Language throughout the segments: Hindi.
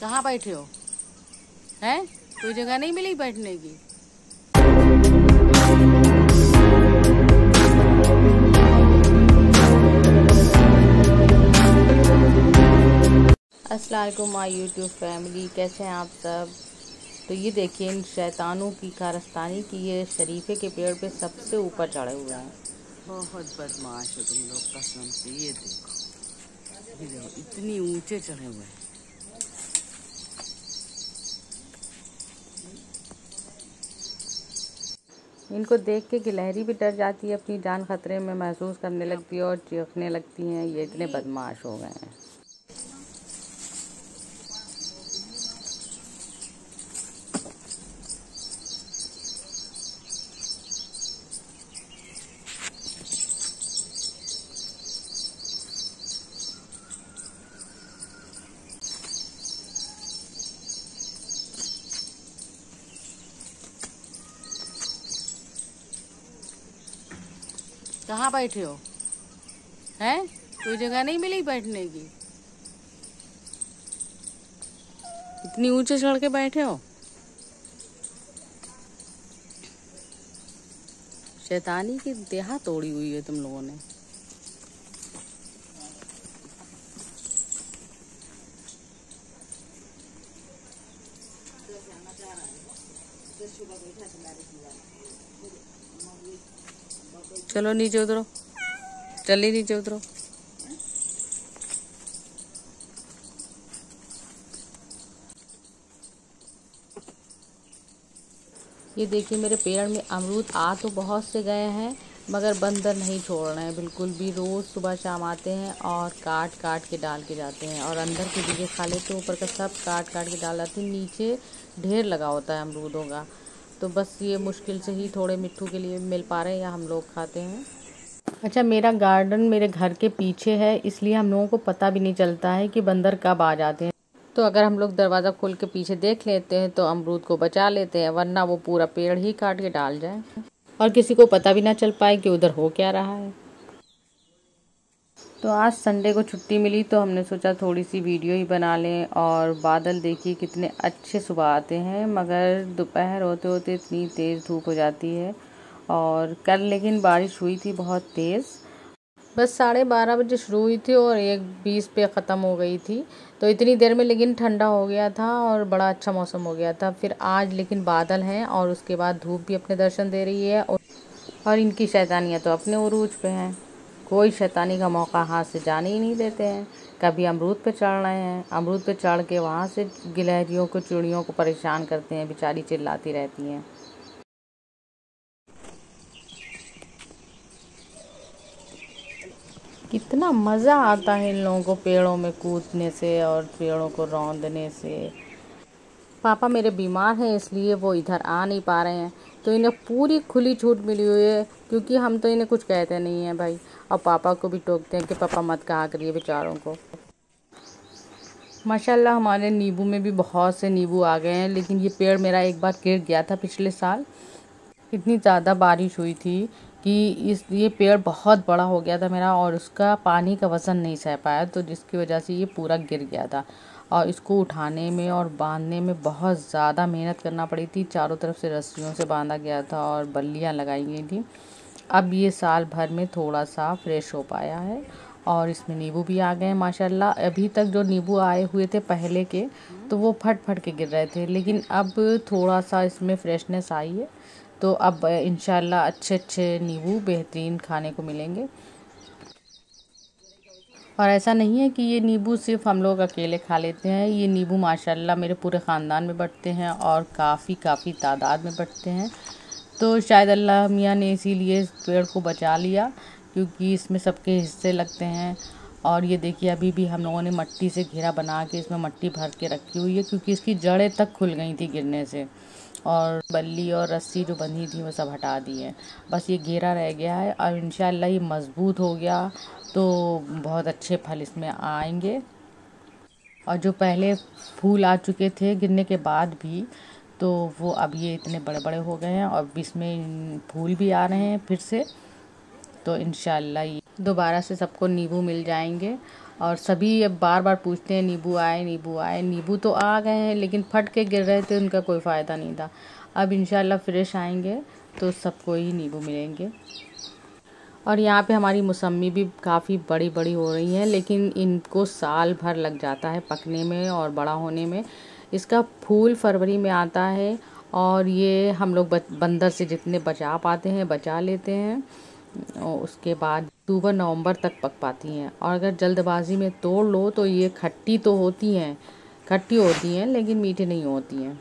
कहाँ बैठे हो? हैं? कोई जगह नहीं मिली बैठने की? असलकुम माई यूट्यूब फैमिली। कैसे हैं आप सब? तो ये देखिए इन शैतानों की कारस्तानी की ये शरीफे के पेड़ पे सबसे ऊपर चढ़े हुए हैं। बहुत बदमाश हो तुम लोग कसम से ये देखो। ये देखो इतनी ऊँचे चढ़े हुए हैं। इनको देख के गिलहरी भी डर जाती है, अपनी जान खतरे में महसूस करने लगती है और चीखने लगती हैं। ये इतने बदमाश हो गए हैं। कहाँ बैठे हो? हैं? कोई जगह नहीं मिली बैठने की? इतनी ऊँचे चढ़ के बैठे हो? शैतानी की देहा तोड़ी हुई है तुम लोगों ने। चलो नीचे उतरो। चलिए नीचे उतरो। ये देखिए, मेरे पेड़ में अमरूद आ तो बहुत से गए हैं, मगर बंदर नहीं छोड़ रहे हैं। बिल्कुल भी रोज़ सुबह शाम आते हैं और काट काट के डाल के जाते हैं। और अंदर के बीजे खा लेते हैं ऊपर का सब काट काट के डाल जाते हैं। नीचे ढेर लगा होता है अमरूदों का। तो बस ये मुश्किल से ही थोड़े मिट्टू के लिए मिल पा रहे हैं, या हम लोग खाते हैं। अच्छा मेरा गार्डन मेरे घर के पीछे है, इसलिए हम लोगों को पता भी नहीं चलता है कि बंदर कब आ जाते हैं। तो अगर हम लोग दरवाज़ा खोल के पीछे देख लेते हैं तो अमरूद को बचा लेते हैं, वरना वो पूरा पेड़ ही काट के डाल जाए। और किसी को पता भी ना चल पाए कि उधर हो क्या रहा है। तो आज संडे को छुट्टी मिली तो हमने सोचा थोड़ी सी वीडियो ही बना लें और बादल देखिए कितने अच्छे सुबह आते हैं। मगर दोपहर होते होते इतनी तेज़ धूप हो जाती है और कल लेकिन बारिश हुई थी बहुत तेज़। बस साढ़े बारह बजे शुरू हुई थी और एक बीस पे ख़त्म हो गई थी। तो इतनी देर में लेकिन ठंडा हो गया था और बड़ा अच्छा मौसम हो गया था। फिर आज लेकिन बादल हैं और उसके बाद धूप भी अपने दर्शन दे रही है और, और इनकी शैतानियाँ तो अपने उरूज पे हैं। कोई शैतानी का मौका हाथ से जाने ही नहीं देते हैं। कभी अमरूद पे चढ़ रहे हैं। अमरूद पे चढ़ के वहाँ से गिलहरियों को, चिड़ियों को परेशान करते हैं। बेचारी चिल्लाती रहती हैं। कितना मज़ा आता है इन लोगों को पेड़ों में कूदने से और पेड़ों को रौंदने से। पापा मेरे बीमार हैं, इसलिए वो इधर आ नहीं पा रहे हैं। तो इन्हें पूरी खुली छूट मिली हुई है, क्योंकि हम तो इन्हें कुछ कहते नहीं हैं भाई। और पापा को भी टोकते हैं कि पापा मत कहा करिए बेचारों को। माशाल्लाह, हमारे नींबू में भी बहुत से नींबू आ गए हैं, लेकिन ये पेड़ मेरा एक बार गिर गया था पिछले साल। इतनी ज़्यादा बारिश हुई थी कि इस, ये पेड़ बहुत बड़ा हो गया था मेरा और उसका पानी का वज़न नहीं सह पाया तो जिसकी वजह से ये पूरा गिर गया था। और इसको उठाने में और बांधने में बहुत ज़्यादा मेहनत करना पड़ी थी। चारों तरफ़ से रस्सियों से बांधा गया था और बल्लियाँ लगाई गई थी। अब ये साल भर में थोड़ा सा फ्रेश हो पाया है और इसमें नींबू भी आ गए माशाल्लाह। अभी तक जो नींबू आए हुए थे पहले के तो वो फट फट के गिर रहे थे। लेकिन अब थोड़ा सा इसमें फ्रेशनेस आई है तो अब इंशाल्लाह अच्छे अच्छे नींबू बेहतरीन खाने को मिलेंगे। और ऐसा नहीं है कि ये नींबू सिर्फ़ हम लोग अकेले खा लेते हैं, ये नींबू माशाल्लाह मेरे पूरे ख़ानदान में बढ़ते हैं और काफ़ी काफ़ी तादाद में बढ़ते हैं। तो शायद अल्लाह मियाँ ने इसीलिए इस पेड़ को बचा लिया, क्योंकि इसमें सबके हिस्से लगते हैं। और ये देखिए, अभी भी हम लोगों ने मट्टी से घेरा बना के इसमें मट्टी भर के रखी हुई है, क्योंकि इसकी जड़ें तक खुल गई थी गिरने से। और बल्ली और रस्सी जो बंधी थी वो सब हटा दी है। बस ये घेरा रह गया है और इन ये मज़बूत हो गया तो बहुत अच्छे फल इसमें आएँगे। और जो पहले फूल आ चुके थे गिरने के बाद भी तो वो अब ये इतने बड़े बड़े हो गए हैं और इसमें फूल भी आ रहे हैं फिर से। तो इन दोबारा से सबको नींबू मिल जाएँगे। और सभी अब बार बार पूछते हैं, नींबू आए नींबू आए। नींबू तो आ गए हैं, लेकिन फट के गिर रहे थे, उनका कोई फ़ायदा नहीं था। अब इंशाल्लाह फ्रेश आएँगे तो सबको ही नींबू मिलेंगे। और यहाँ पे हमारी मौसमी भी काफ़ी बड़ी बड़ी हो रही हैं, लेकिन इनको साल भर लग जाता है पकने में और बड़ा होने में। इसका फूल फरवरी में आता है, और ये हम लोग बंदर से जितने बचा पाते हैं, बचा लेते हैं। उसके बाद अक्टूबर, नवंबर तक पक पाती हैं। और अगर जल्दबाजी में तोड़ लो तो ये खट्टी तो होती हैं, खट्टी होती हैं, लेकिन मीठी नहीं होती हैं।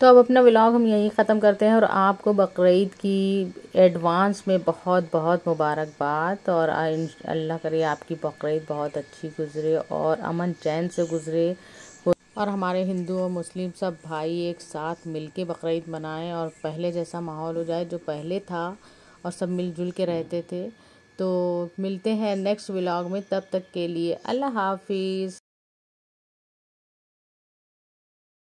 तो अब अपना व्लॉग हम यहीं ख़त्म करते हैं और आपको बकरीद की एडवांस में बहुत बहुत मुबारकबाद। और अल्लाह करे आपकी बकरीद बहुत अच्छी गुज़रे और अमन चैन से गुज़रे। और हमारे हिंदू और मुस्लिम सब भाई एक साथ मिल के बकरीद मनाएँ और पहले जैसा माहौल हो जाए जो पहले था और सब मिलजुल के रहते थे। तो मिलते हैं नेक्स्ट व्लॉग में, तब तक के लिए अल्लाह हाफिज़।